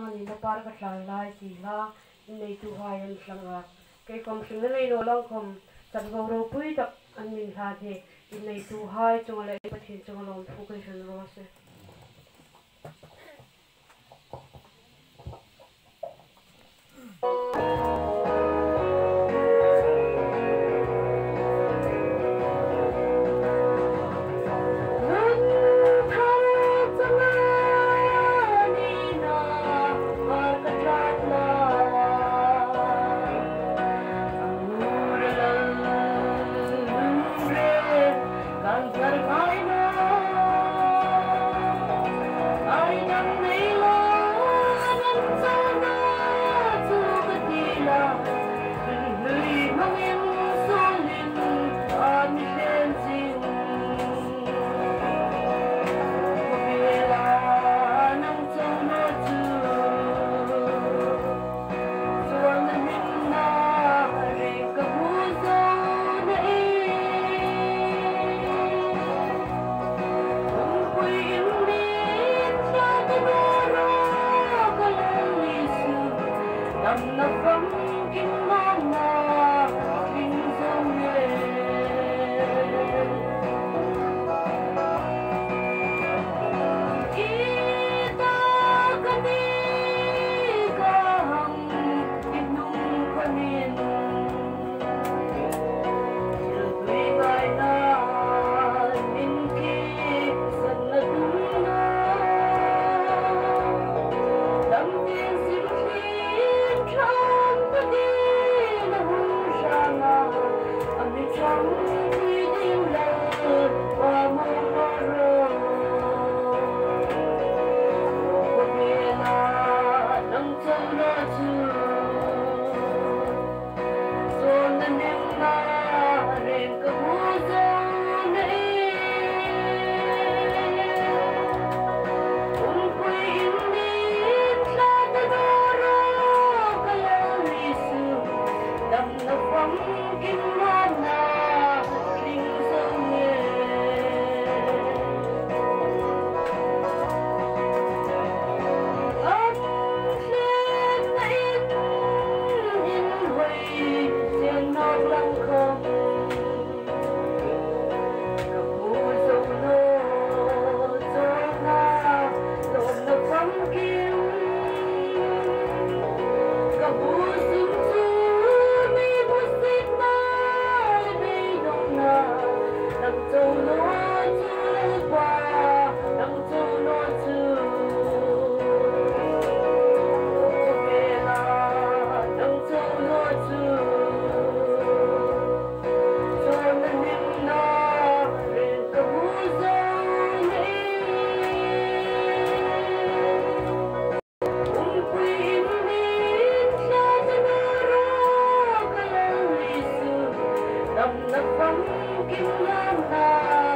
lang ani na par ka tlang lai ti la nei tu hai an thlanga ke kom hring nei no lang khom chat go ro pui tak an min ha the in nei tu hai chunga le pathin chung lom phu kai san ro se lòng ngập bóng kim lan hà.